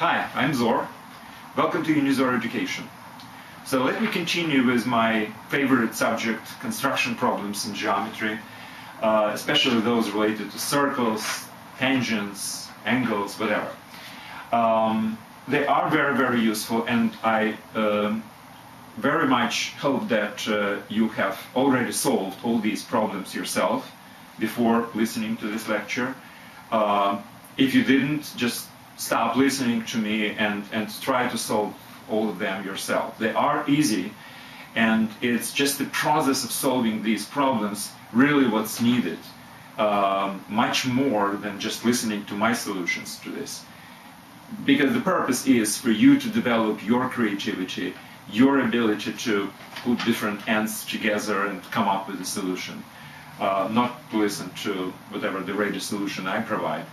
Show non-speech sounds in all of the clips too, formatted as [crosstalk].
Hi, I'm Zor. Welcome to Unizor Education. So let me continue with my favorite subject, construction problems in geometry, uh, especially those related to circles, tangents, angles, whatever. Um, they are very, very useful, and I um, very much hope that uh, you have already solved all these problems yourself before listening to this lecture. Uh, if you didn't, just stop listening to me and, and try to solve all of them yourself. They are easy, and it's just the process of solving these problems really what's needed, um, much more than just listening to my solutions to this. Because the purpose is for you to develop your creativity, your ability to put different ends together and come up with a solution, uh, not to listen to whatever the ready solution I provide.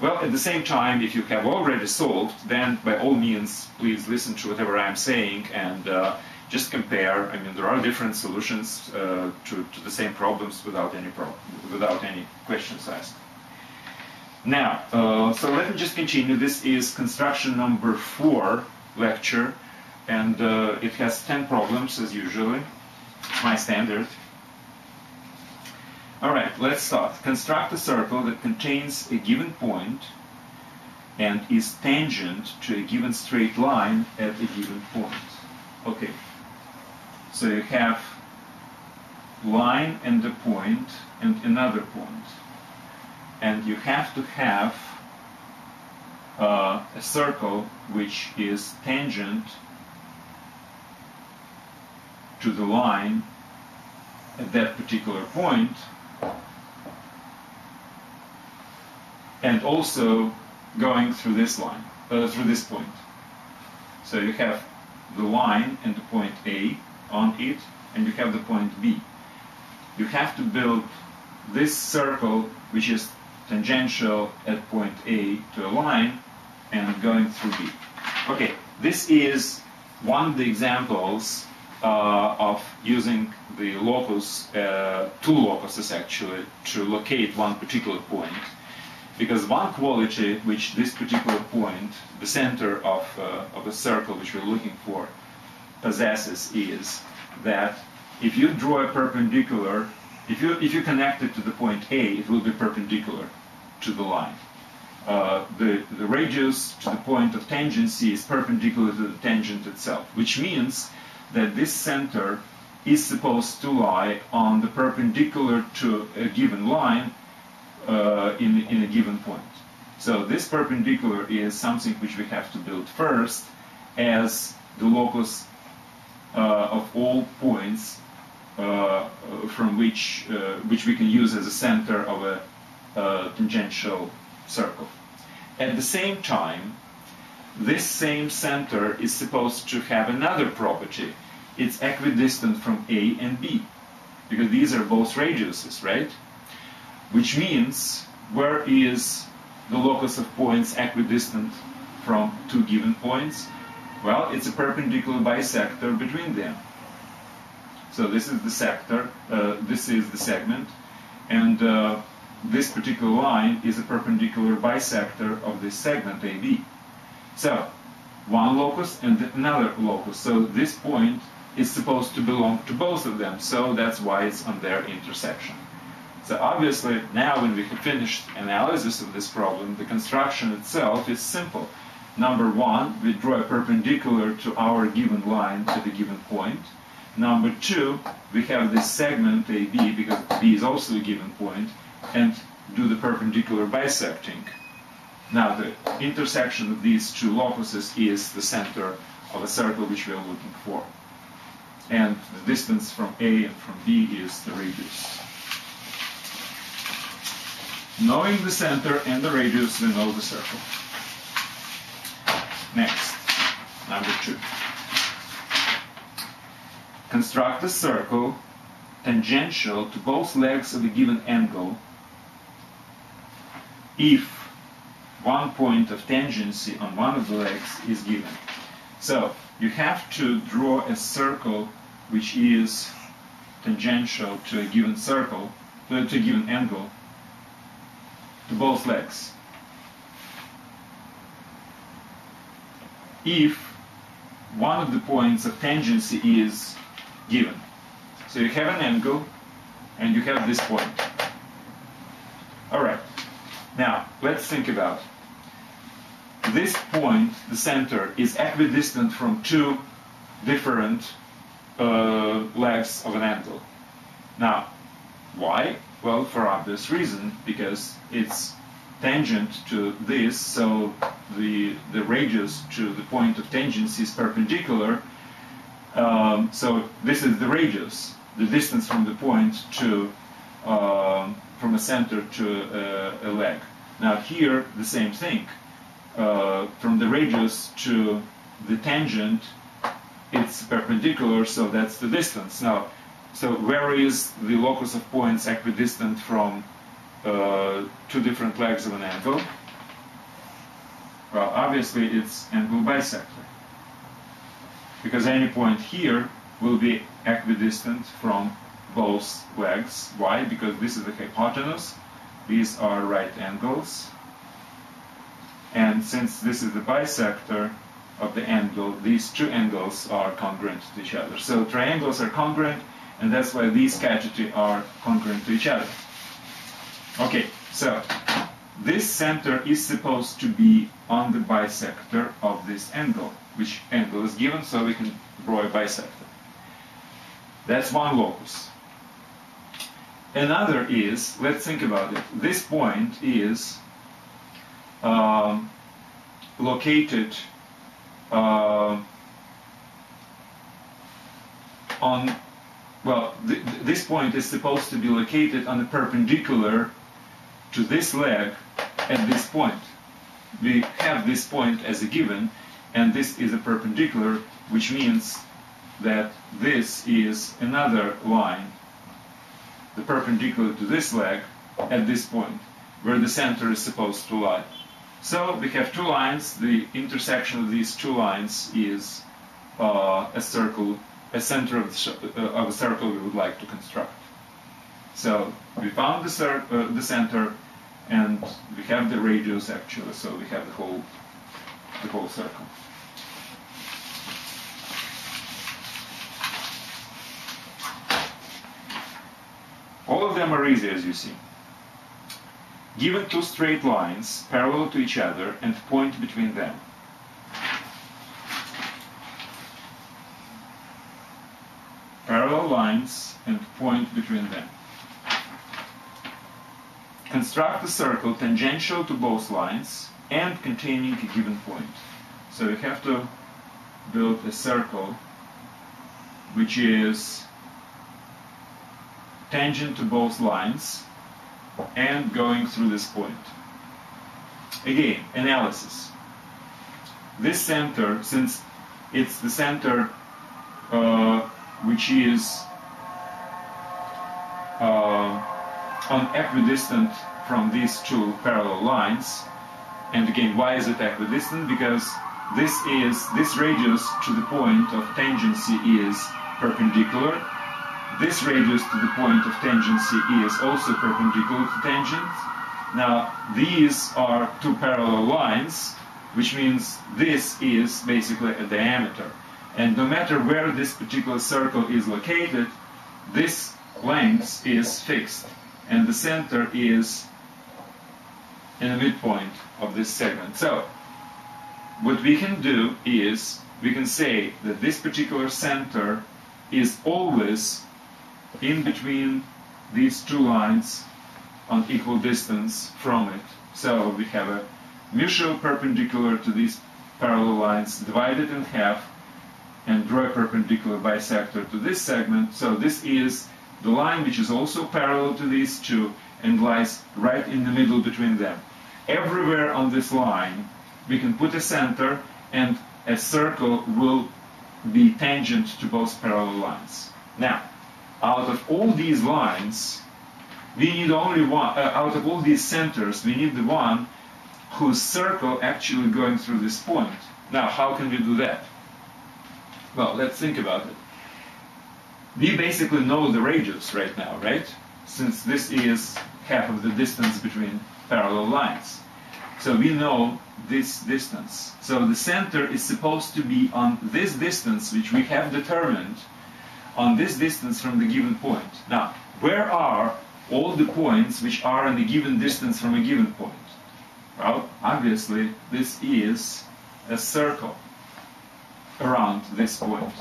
Well, at the same time, if you have already solved, then by all means, please listen to whatever I'm saying and uh, just compare. I mean, there are different solutions uh, to, to the same problems without any pro- without any questions asked. Now, uh, so let me just continue. This is construction number four lecture, and uh, it has 10 problems as usually, my standard. All right, let's start. Construct a circle that contains a given point and is tangent to a given straight line at a given point. Okay, so you have line and a point and another point. And you have to have uh, a circle which is tangent to the line at that particular point and also going through this line, uh, through this point. So you have the line and the point A on it, and you have the point B. You have to build this circle, which is tangential at point A to a line, and going through B. Okay, this is one of the examples uh, of using the locus, uh, two locuses actually, to locate one particular point. Because one quality which this particular point, the center of, uh, of a circle which we're looking for, possesses is that if you draw a perpendicular, if you, if you connect it to the point A, it will be perpendicular to the line. Uh, the, the radius to the point of tangency is perpendicular to the tangent itself, which means that this center is supposed to lie on the perpendicular to a given line uh, in, in a given point. So this perpendicular is something which we have to build first as the locus uh, of all points uh, from which, uh, which we can use as a center of a uh, tangential circle. At the same time, this same center is supposed to have another property. It's equidistant from A and B, because these are both radiuses, right? Which means, where is the locus of points equidistant from two given points? Well, it's a perpendicular bisector between them. So this is the sector, uh, this is the segment, and uh, this particular line is a perpendicular bisector of this segment AB. So, one locus and another locus. So this point is supposed to belong to both of them. So that's why it's on their intersection. So obviously, now when we have finished analysis of this problem, the construction itself is simple. Number one, we draw a perpendicular to our given line to the given point. Number two, we have this segment AB, because B is also a given point, and do the perpendicular bisecting. Now, the intersection of these two locuses is the center of a circle which we are looking for. And the distance from A and from B is the radius. Knowing the center and the radius, we know the circle. Next, number two. Construct a circle tangential to both legs of a given angle if one point of tangency on one of the legs is given. So you have to draw a circle which is tangential to a given circle, uh, to a given angle, to both legs. if one of the points of tangency is given. So you have an angle and you have this point. All right. Now, let's think about this point, the center, is equidistant from two different uh, legs of an angle. Now, why? Well, for obvious reason, because it's tangent to this, so the, the radius to the point of tangency is perpendicular. Um, so this is the radius, the distance from the point to uh, from a center to a, a, leg. Now here, the same thing. Uh, from the radius to the tangent, it's perpendicular, so that's the distance. Now, so where is the locus of points equidistant from uh, two different legs of an angle? Well, obviously it's angle bisector. Because any point here will be equidistant from both legs. Why? Because this is the hypotenuse. These are right angles. And since this is the bisector of the angle, these two angles are congruent to each other. So triangles are congruent, and that's why these categories are congruent to each other. Okay, so this center is supposed to be on the bisector of this angle, which angle is given, so we can draw a bisector. That's one locus. Another is, let's think about it. This point is um, located uh, on, well, th this point is supposed to be located on the perpendicular to this leg at this point. We have this point as a given, and this is a perpendicular, which means that this is another line, the perpendicular to this leg at this point, where the center is supposed to lie. So we have two lines. The intersection of these two lines is uh, a circle, a center of, the, uh, of a circle we would like to construct. So we found the, uh, the center, and we have the radius actually. So we have the whole the whole circle. All of them are easy, as you see. Given two straight lines parallel to each other and point between them. Parallel lines and point between them. Construct a circle tangential to both lines and containing a given point. So we have to build a circle which is tangent to both lines and going through this point. Again, analysis. This center, since it's the center uh, which is Uh, on equidistant from these two parallel lines. And again, why is it equidistant? Because this is this radius to the point of tangency is perpendicular. This radius to the point of tangency is also perpendicular to tangent. Now, these are two parallel lines, which means this is basically a diameter. And no matter where this particular circle is located, this length is fixed and the center is in the midpoint of this segment. So, what we can do is we can say that this particular center is always in between these two lines on equal distance from it. So we have a mutual perpendicular to these parallel lines divided in half and draw a perpendicular bisector to this segment. So this is the line which is also parallel to these two and lies right in the middle between them. Everywhere on this line, we can put a center and a circle will be tangent to both parallel lines. Now, out of all these lines, we need only one, uh, out of all these centers, we need the one whose circle actually going through this point. Now, how can we do that? Well, let's think about it we basically know the radius right now, right? Since this is half of the distance between parallel lines. So we know this distance. So the center is supposed to be on this distance, which we have determined, on this distance from the given point. Now, where are all the points which are in a given distance from a given point? Well, obviously, this is a circle around this point.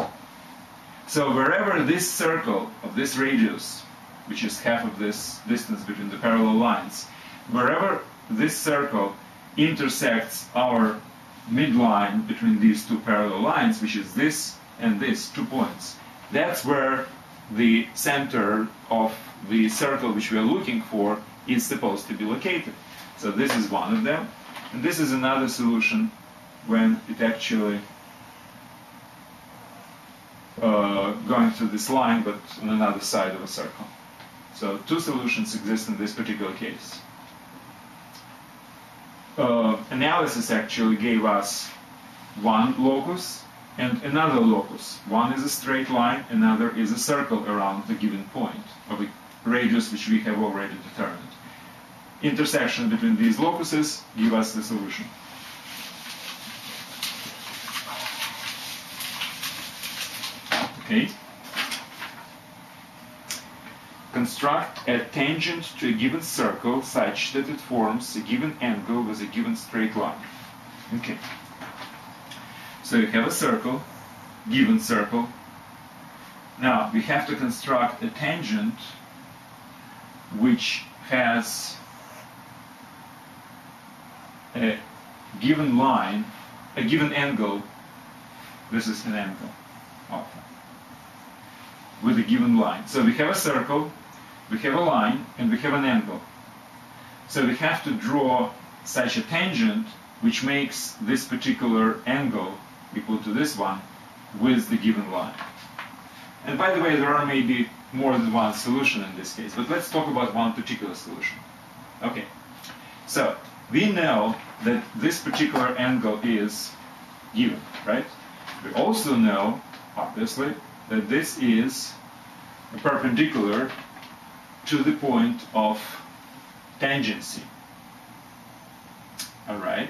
So wherever this circle of this radius, which is half of this distance between the parallel lines, wherever this circle intersects our midline between these two parallel lines, which is this and this, two points, that's where the center of the circle which we are looking for is supposed to be located. So this is one of them. And this is another solution when it actually uh, going through this line but on another side of a circle. So two solutions exist in this particular case. Uh, analysis actually gave us one locus and another locus. One is a straight line, another is a circle around the given point of a radius which we have already determined. Intersection between these locuses give us the solution. Okay. Construct a tangent to a given circle such that it forms a given angle with a given straight line. Okay. So you have a circle, given circle. Now we have to construct a tangent which has a given line, a given angle. This is an angle, alpha with a given line. So we have a circle, we have a line, and we have an angle. So we have to draw such a tangent which makes this particular angle equal to this one with the given line. And by the way, there are maybe more than one solution in this case, but let's talk about one particular solution. Okay, so we know that this particular angle is given, right? We also know, obviously, that this is perpendicular to the point of tangency. All right.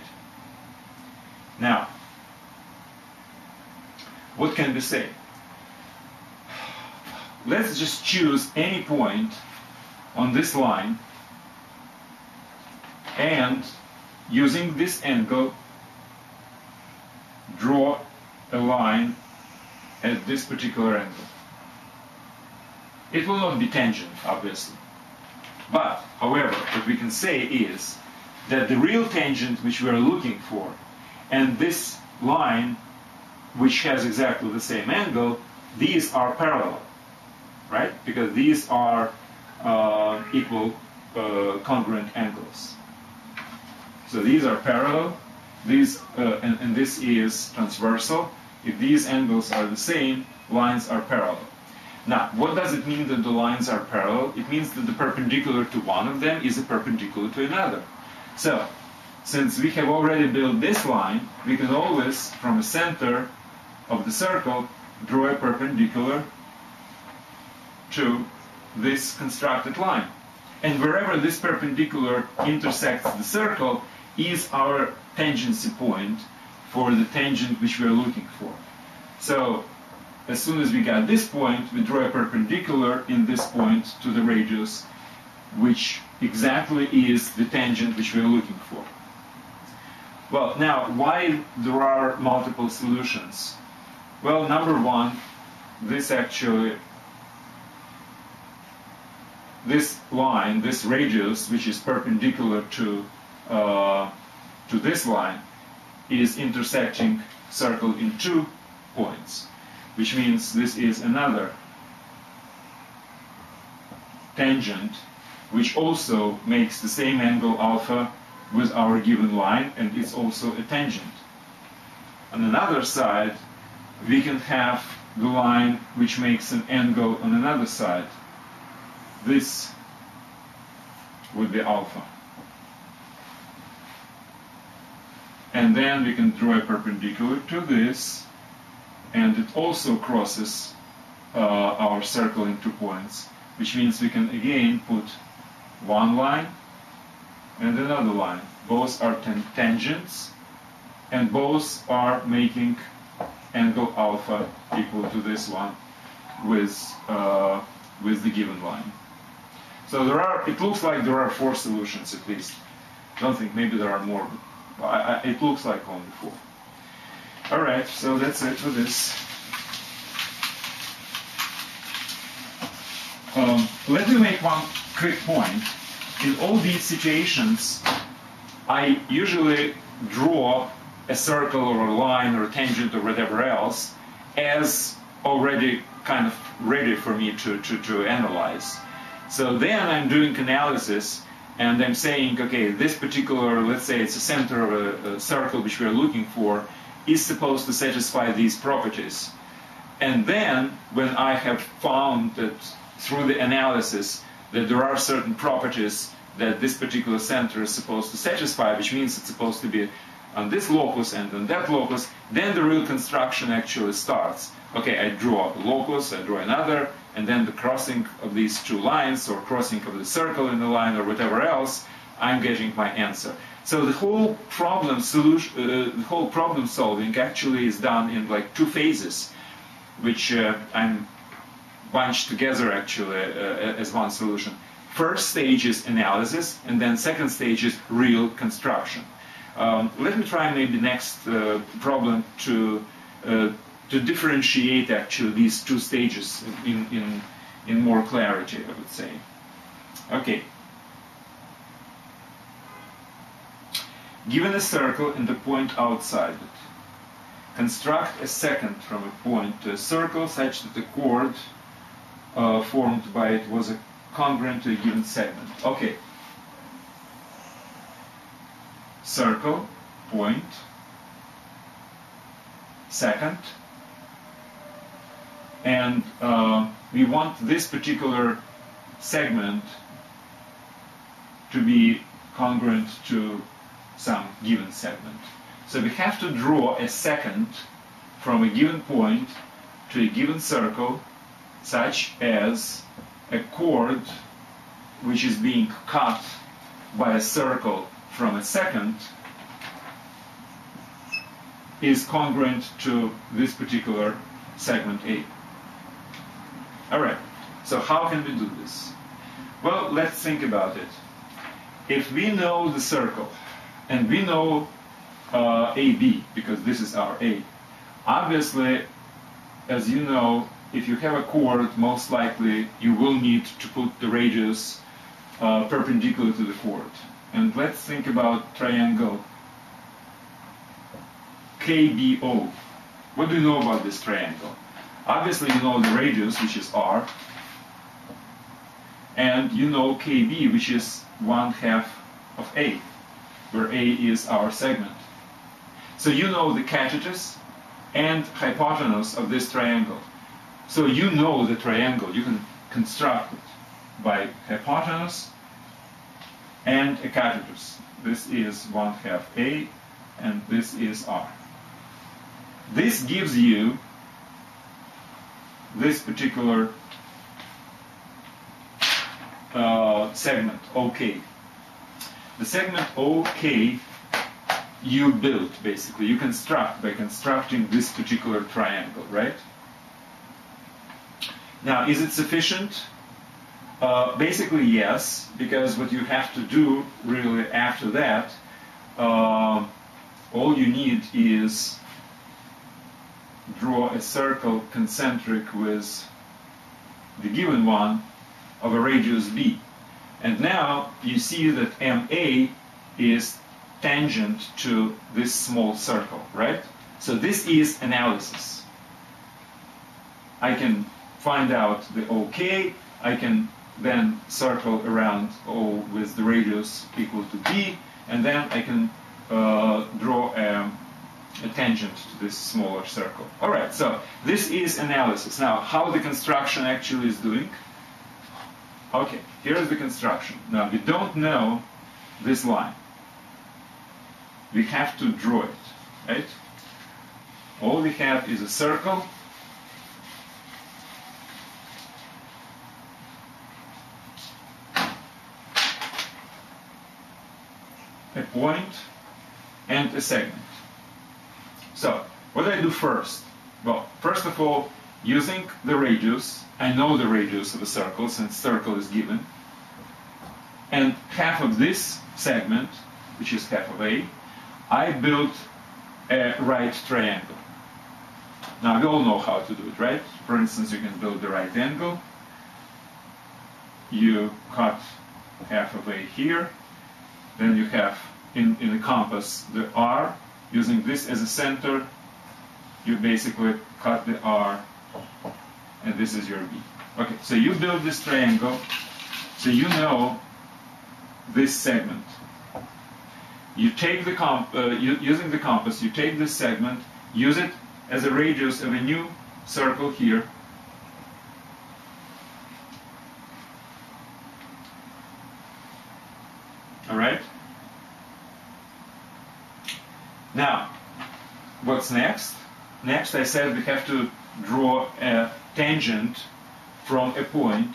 Now, what can we say? Let's just choose any point on this line and using this angle draw a line at this particular angle. It will not be tangent, obviously. But, however, what we can say is that the real tangent which we are looking for and this line which has exactly the same angle, these are parallel, right? Because these are uh, equal uh, congruent angles. So these are parallel, these, uh, and, and this is transversal, if these angles are the same, lines are parallel. Now, what does it mean that the lines are parallel? It means that the perpendicular to one of them is a perpendicular to another. So, since we have already built this line, we can always, from the center of the circle, draw a perpendicular to this constructed line. And wherever this perpendicular intersects the circle is our tangency point for the tangent which we are looking for. So as soon as we got this point, we draw a perpendicular in this point to the radius, which exactly is the tangent which we are looking for. Well, now, why there are multiple solutions? Well, number one, this actually, this line, this radius, which is perpendicular to, uh, to this line, is intersecting circle in two points, which means this is another tangent which also makes the same angle alpha with our given line and it's also a tangent. On another side, we can have the line which makes an angle on another side. This would be alpha. And then we can draw a perpendicular to this and it also crosses uh, our circle in two points which means we can again put one line and another line both are tan- tangents, and both are making angle alpha equal to this one with uh, with the given line. So there are. It looks like there are four solutions at least. I don't think maybe there are more. But I, I, it looks like only four. All right. So that's it for this. Um, let me make one quick point. In all these situations, I usually draw a circle or a line or a tangent or whatever else as already kind of ready for me to, to, to analyze. So then I'm doing analysis and I'm saying, okay, this particular, let's say it's a center of a, a circle which we are looking for, is supposed to satisfy these properties. And then when I have found that through the analysis that there are certain properties that this particular center is supposed to satisfy, which means it's supposed to be on this locus and on that locus, then the real construction actually starts. Okay, I draw a locus, I draw another, and then the crossing of these two lines, or crossing of the circle in the line, or whatever else, I'm getting my answer. So the whole problem solution, uh, the whole problem solving actually is done in like two phases, which uh, I'm bunched together actually uh, as one solution. First stage is analysis, and then second stage is real construction. Um, let me try maybe next uh, problem to uh, to differentiate actually these two stages in, in, in more clarity, I would say. Okay. Given a circle and a point outside it, construct a secant from a point to a circle such that the chord uh, formed by it was congruent to a given segment. Okay. Circle, point, secant, and uh, we want this particular segment to be congruent to some given segment. So we have to draw a secant from a given point to a given circle such as a chord which is being cut by a circle from a secant is congruent to this particular segment A. All right, so how can we do this? Well, let's think about it. If we know the circle, and we know uh, AB, because this is our A, obviously, as you know, if you have a chord, most likely you will need to put the radius uh, perpendicular to the chord. And let's think about triangle KBO. What do you know about this triangle? Obviously, you know the radius, which is r, and you know KB, which is one half of A, where A is our segment. So you know the catetus and hypotenuse of this triangle. So you know the triangle. You can construct it by hypotenuse and a catetus. This is one half A, and this is R. This gives you this particular uh, segment, OK. The segment OK you build, basically. You construct by constructing this particular triangle, right? Now, is it sufficient? Uh, basically, yes, because what you have to do really after that, uh, all you need is draw a circle concentric with the given one of a radius b. And now you see that MA is tangent to this small circle, right? So this is analysis. I can find out the OK, I can then circle around O with the radius equal to b, and then I can uh, draw a a tangent to this smaller circle. All right, so this is analysis. Now, how the construction actually is doing? Okay, here is the construction. Now, we don't know this line. We have to draw it, right? All we have is a circle. a point, and a segment. So, what do I do first? Well, first of all, using the radius, I know the radius of a circle since circle is given, and half of this segment, which is half of A, I build a right triangle. Now, we all know how to do it, right? For instance, you can build the right angle. You cut half of A here. Then you have in, in the compass the R. Using this as a center, you basically cut the R, and this is your B. Okay, so you build this triangle, so you know this segment. You take the comp, uh, using the compass, you take this segment, use it as a radius of a new circle here. All right? Now, what's next? Next, I said we have to draw a tangent from a point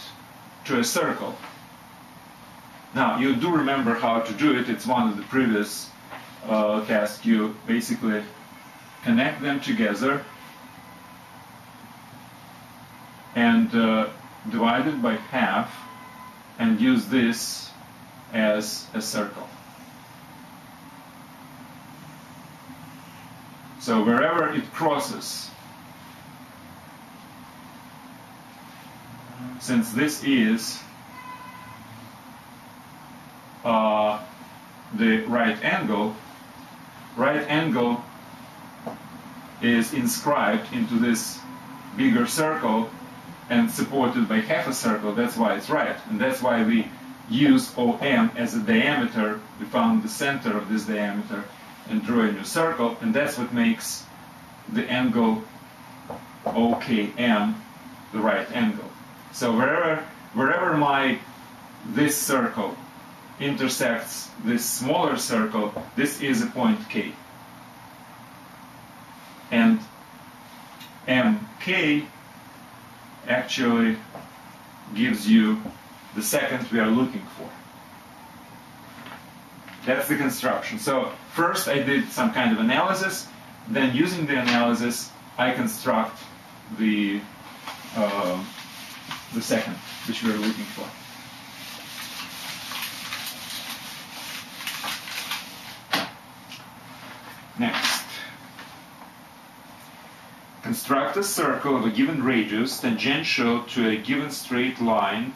to a circle. Now, you do remember how to do it. It's one of the previous uh, tasks. You basically connect them together and uh, divide it by half and use this as a circle. So wherever it crosses, since this is uh, the right angle, right angle is inscribed into this bigger circle and supported by half a circle. That's why it's right. And that's why we use OM as a diameter. We found the center of this diameter and draw a new circle. And that's what makes the angle OKM the right angle. So wherever, wherever my this circle intersects this smaller circle, this is a point K. And MK actually gives you the secant we are looking for. That's the construction. So first I did some kind of analysis, then using the analysis I construct the uh, the secant which we are looking for. Next. Construct a circle of a given radius tangential to a given straight line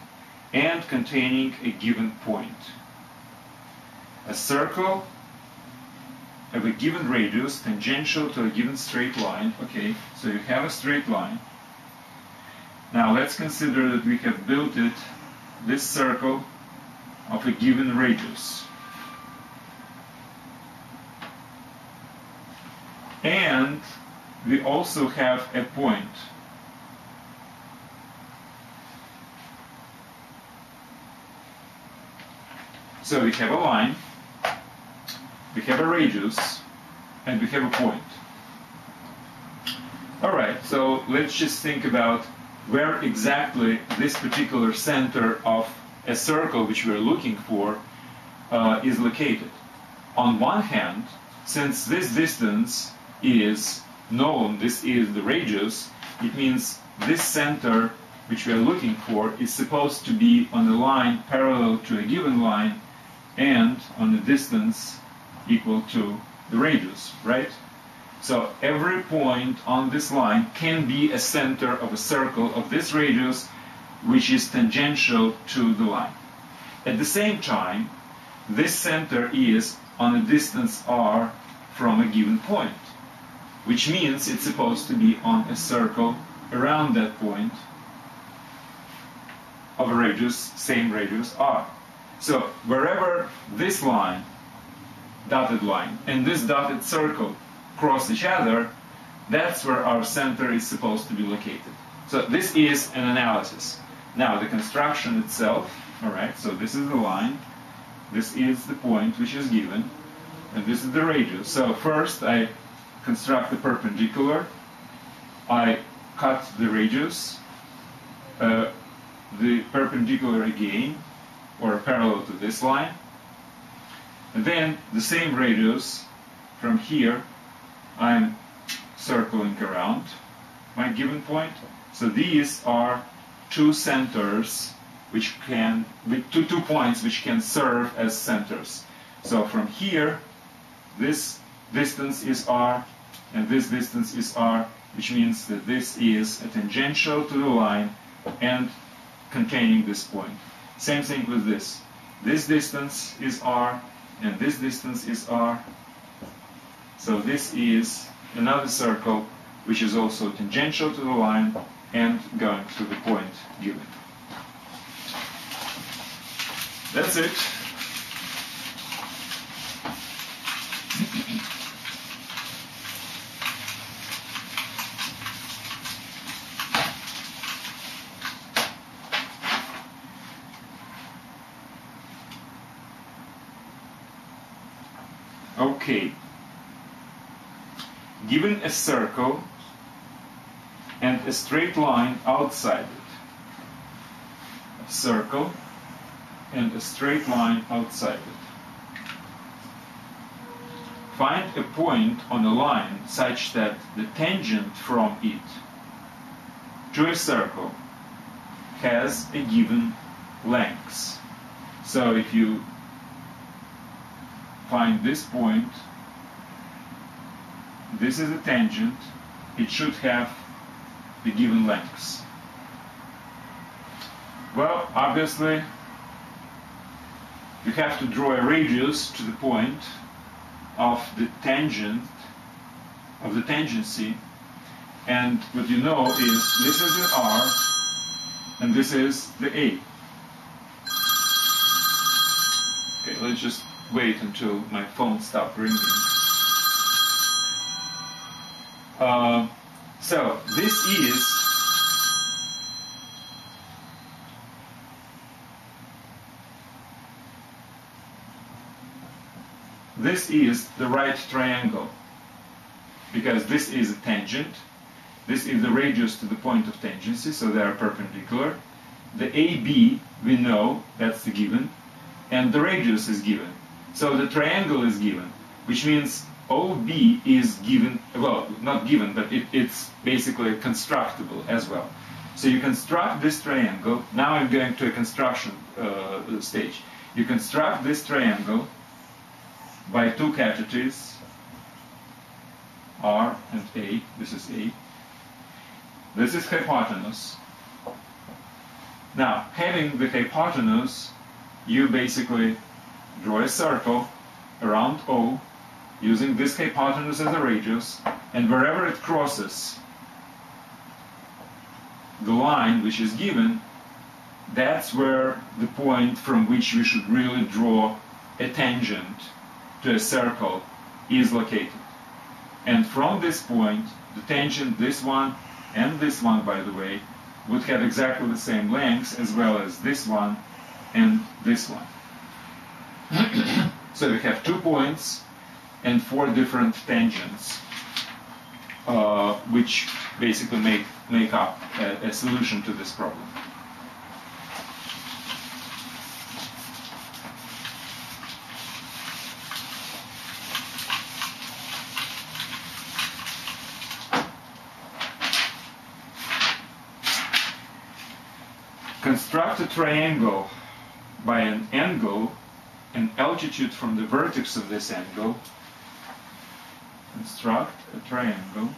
and containing a given point. A circle of a given radius tangential to a given straight line. Okay, so you have a straight line. Now let's consider that we have built it, this circle of a given radius. And we also have a point. So we have a line, we have a radius, and we have a point. Alright, so let's just think about where exactly this particular center of a circle which we're looking for uh, is located. On one hand, since this distance is known, this is the radius, it means this center which we are looking for is supposed to be on a line parallel to a given line and on a distance equal to the radius, right? So every point on this line can be a center of a circle of this radius which is tangential to the line. At the same time, this center is on a distance r from a given point, which means it's supposed to be on a circle around that point of a radius, same radius r. So wherever this line, dotted line, and this dotted circle cross each other, that's where our center is supposed to be located. So this is an analysis. Now the construction itself, all right, so this is the line, this is the point which is given, and this is the radius. So first I construct the perpendicular, I cut the radius, uh, the perpendicular again, or parallel to this line. And then the same radius from here, I'm circling around my given point. So these are two centers which can, two, two points which can serve as centers. So from here, this distance is r, and this distance is r, which means that this is a tangential to the line and containing this point. Same thing with this. This distance is r, and this distance is r. So this is another circle which is also tangential to the line and going through the point given. That's it. Okay. Given a circle and a straight line outside it, a circle and a straight line outside it. Find a point on a line such that the tangent from it to a circle has a given length. So if you find this point, this is a tangent, it should have the given lengths. Well, obviously, you have to draw a radius to the point of the tangent of the tangency and what you know is this is the R and this is the A. Okay, let's just wait until my phone stops ringing. Uh, so this is this is the right triangle because this is a tangent. This is the radius to the point of tangency so they are perpendicular. The AB we know that's the given and the radius is given. So the triangle is given which means OB is given well not given but it, it's basically constructible as well so you construct this triangle now I'm going to a construction uh, stage you construct this triangle by two categories, R and A. This is A. This is hypotenuse. Now, having the hypotenuse, you basically draw a circle around O using this hypotenuse as a radius, and wherever it crosses the line which is given, that's where the point from which we should really draw a tangent to a circle is located. And from this point, the tangent, this one and this one, by the way, would have exactly the same lengths as well as this one and this one. [coughs] so we have two points and four different tangents, uh, which basically make, make up a, a solution to this problem. construct a triangle by an angle, an altitude from the vertex of this angle, construct a triangle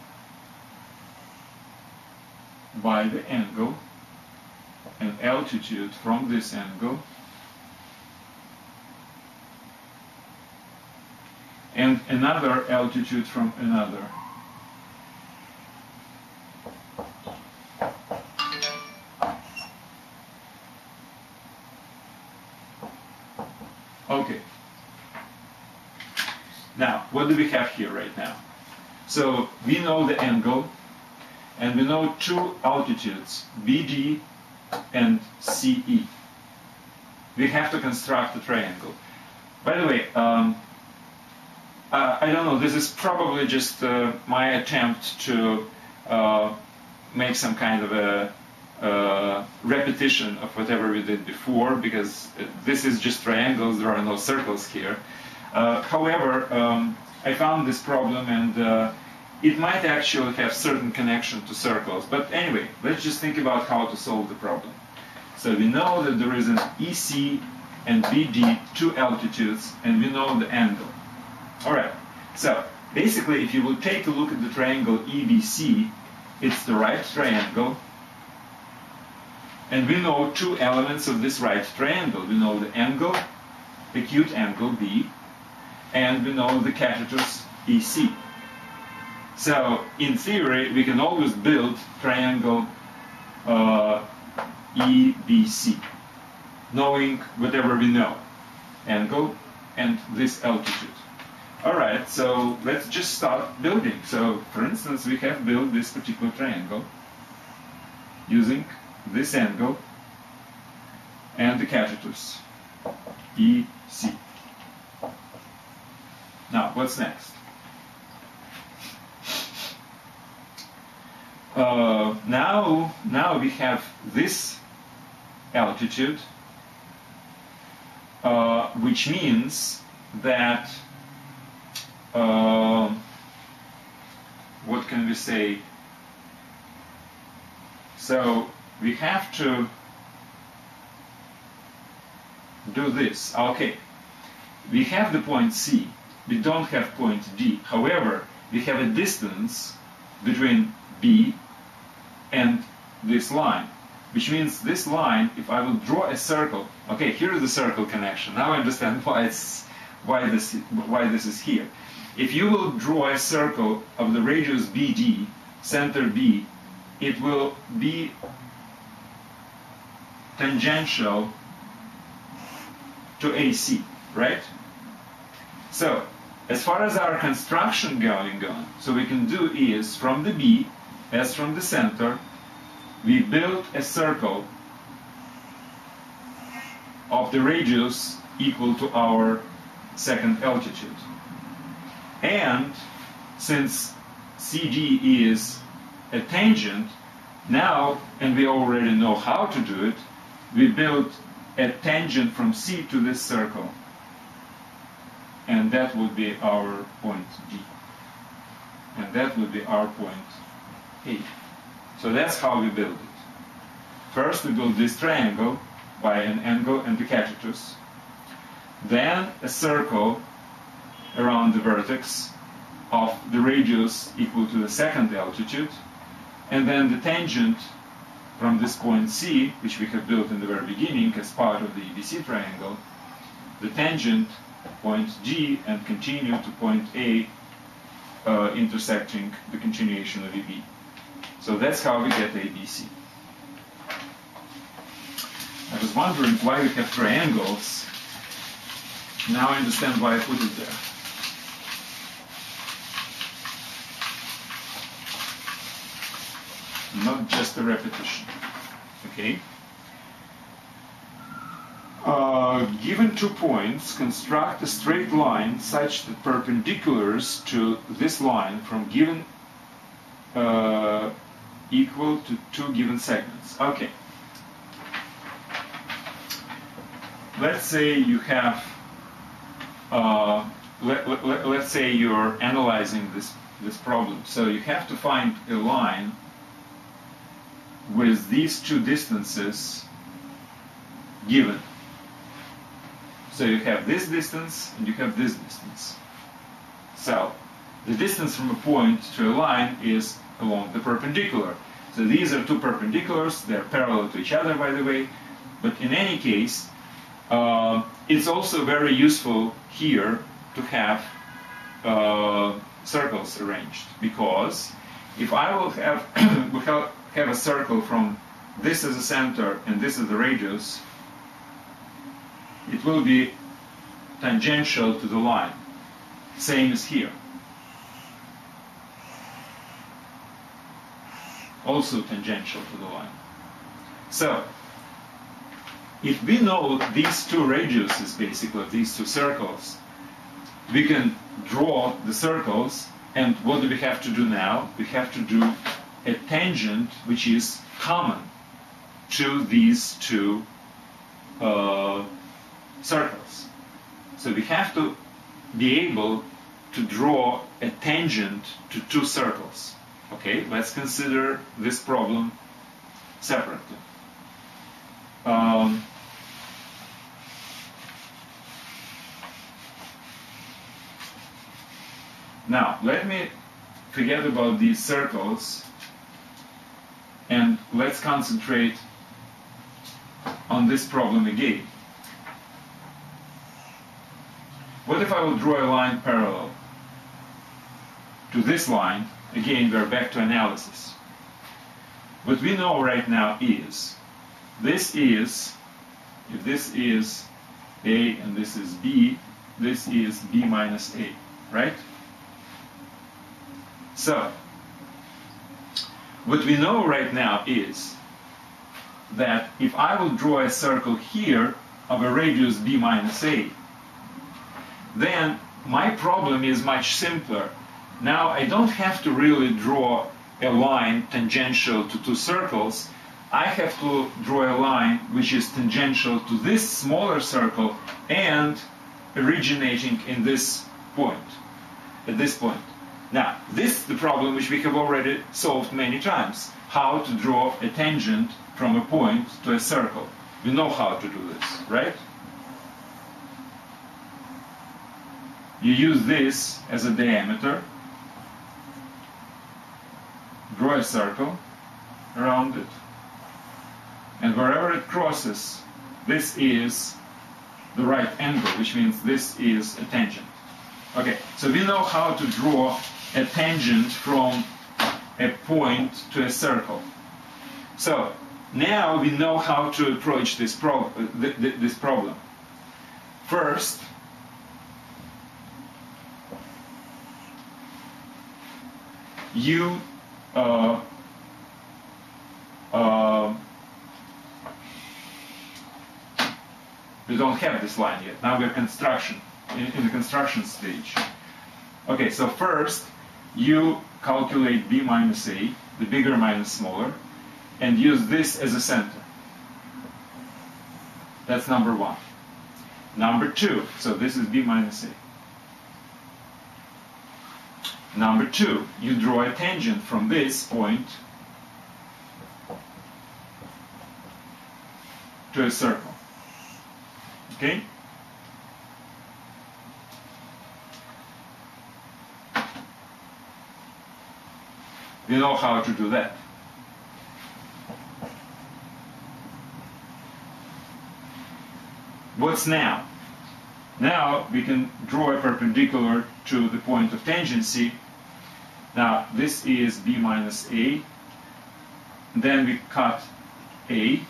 by the angle, an altitude from this angle, and another altitude from another. Okay. Now, what do we have here right now? So we know the angle, and we know two altitudes, BD and CE. We have to construct a triangle. By the way, um, uh, I don't know, this is probably just uh, my attempt to uh, make some kind of a uh, repetition of whatever we did before because this is just triangles, there are no circles here. Uh, however, um, I found this problem and uh, it might actually have certain connection to circles. But anyway, let's just think about how to solve the problem. So we know that there is an EC and BD, two altitudes, and we know the angle. All right, so basically if you will take a look at the triangle EBC, it's the right triangle, and we know two elements of this right triangle. We know the angle, acute angle B, and we know the cathetus EC. So in theory, we can always build triangle uh, EBC, knowing whatever we know, angle and this altitude. All right, so let's just start building. So for instance, we have built this particular triangle using this angle and the cathetus, EC. Now, what's next? Uh, now, now we have this altitude, uh, which means that uh, what can we say? So we have to do this. Okay, we have the point C. We don't have point D. However, we have a distance between B and this line, which means this line, if I will draw a circle, okay, here is the circle connection. Now I understand [laughs] why it's why this why this is here. If you will draw a circle of the radius BD, center B, it will be tangential to AC, right? So, as far as our construction going on, so we can do is from the B, as from the center, we build a circle of the radius equal to our second altitude. And since CG is a tangent, now, and we already know how to do it, we build a tangent from C to this circle. And that would be our point D. And that would be our point A. So that's how we build it. First, we build this triangle by an angle and the cathetus. Then a circle around the vertex of the radius equal to the second altitude. And then the tangent from this point C, which we have built in the very beginning as part of the EBC triangle, the tangent point G and continue to point A uh, intersecting the continuation of EB. So that's how we get ABC. I was wondering why we have triangles. Now I understand why I put it there. Not just a repetition. Okay? Given two points, construct a straight line such that perpendiculars to this line from given uh, equal to two given segments. Okay. Let's say you have, uh, let, let, let's say you're analyzing this, this problem. So you have to find a line with these two distances given. So you have this distance and you have this distance. So the distance from a point to a line is along the perpendicular. So these are two perpendiculars, they're parallel to each other by the way, but in any case, uh, it's also very useful here to have uh, circles arranged because if I will have, [coughs] have a circle from this as a center and this is the radius, it will be tangential to the line. Same as here. Also tangential to the line. So, if we know these two radiuses, basically, these two circles, we can draw the circles, and what do we have to do now? We have to do a tangent which is common to these two uh, circles. So we have to be able to draw a tangent to two circles. Okay, let's consider this problem separately. Um, now, let me forget about these circles and let's concentrate on this problem again. What if I will draw a line parallel to this line? Again, we're back to analysis. What we know right now is this is, if this is A and this is B, this is B minus A, right? So, what we know right now is that if I will draw a circle here of a radius b minus a, then my problem is much simpler. Now I don't have to really draw a line tangential to two circles. I have to draw a line which is tangential to this smaller circle and originating in this point, at this point. Now, this is the problem which we have already solved many times. How to draw a tangent from a point to a circle. We know how to do this, right? You use this as a diameter, draw a circle around it, and wherever it crosses, this is the right angle, which means this is a tangent. Okay, so we know how to draw a tangent from a point to a circle. So now we know how to approach this, pro- th- th- this problem. First, you uh, uh, we don't have this line yet. Now we're construction in, in the construction stage. Okay, so first you calculate b minus a, the bigger minus smaller, and use this as a center. That's number one. Number two, so this is b minus a. Number two, you draw a tangent from this point to a circle. Okay? We know how to do that. What's now? Now we can draw a perpendicular to the point of tangency. Now this is b minus a. Then we cut a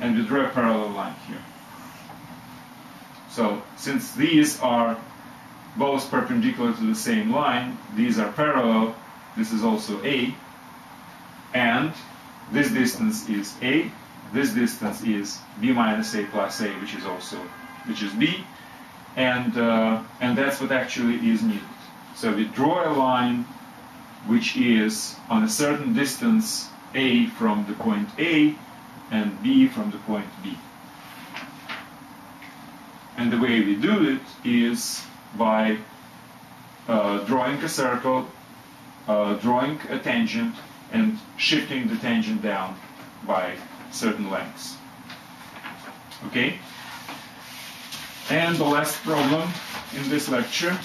and we draw a parallel line here. So since these are both perpendicular to the same line, these are parallel, this is also a, and this distance is a, this distance is b minus a plus a, which is also, which is b, and, uh, and that's what actually is needed. So we draw a line which is on a certain distance a from the point A and b from the point B. And the way we do it is by uh, drawing a circle, uh, drawing a tangent, and shifting the tangent down by certain lengths. Okay? And the last problem in this lecture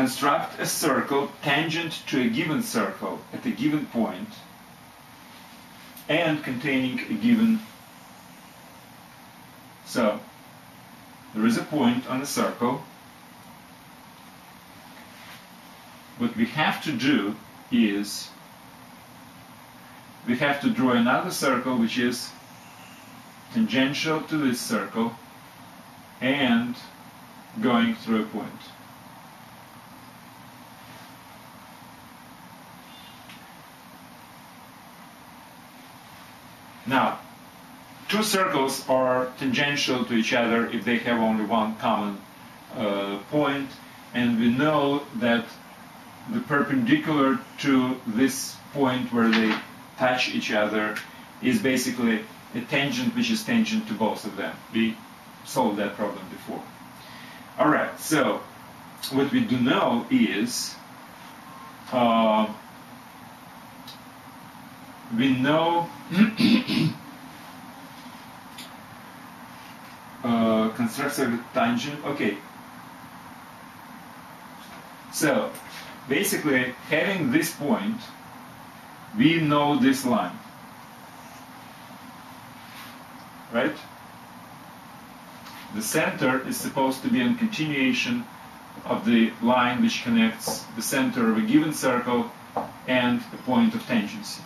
construct a circle tangent to a given circle at a given point and containing a given so there is a point on the circle what we have to do is we have to draw another circle which is tangential to this circle and going through a point. Now, two circles are tangential to each other if they have only one common uh, point, and we know that the perpendicular to this point where they touch each other is basically a tangent which is tangent to both of them. We solved that problem before. All right, so what we do know is uh, we know [clears throat] uh, constructor tangent. Okay. So basically, having this point, we know this line, right? The center is supposed to be a continuation of the line which connects the center of a given circle and the point of tangency.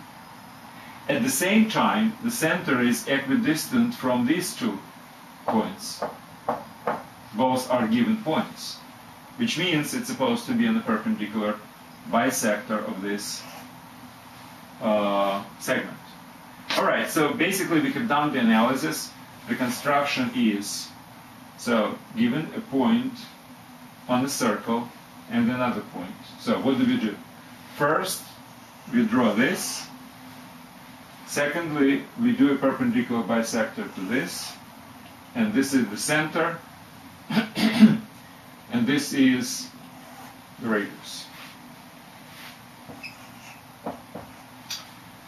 At the same time, the center is equidistant from these two points. Both are given points, which means it's supposed to be in the perpendicular bisector of this uh, segment. All right, so basically we have done the analysis. The construction is, so given a point on the circle and another point. So what do we do? First, we draw this. Secondly, we do a perpendicular bisector to this. And this is the center. [coughs] and this is the radius.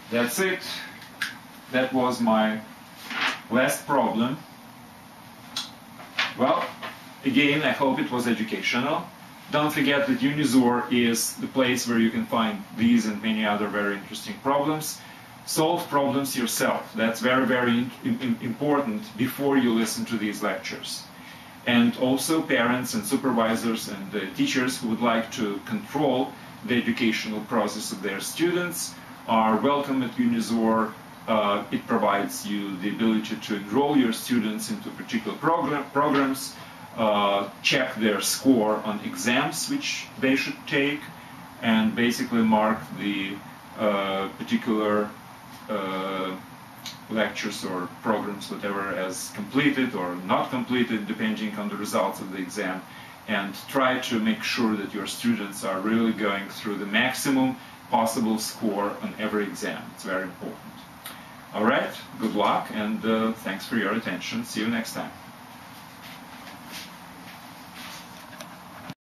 That's it. That was my last problem. Well, again, I hope it was educational. Don't forget that Unizor is the place where you can find these and many other very interesting problems. Solve problems yourself. That's very, very important before you listen to these lectures. And also parents and supervisors and uh, teachers who would like to control the educational process of their students are welcome at Unizor. Uh, it provides you the ability to enroll your students into particular program, programs, uh, check their score on exams which they should take, and basically mark the uh, particular lectures or programs, whatever, as completed or not completed, depending on the results of the exam, and try to make sure that your students are really going through the maximum possible score on every exam. It's very important. All right, good luck, and uh, thanks for your attention. See you next time.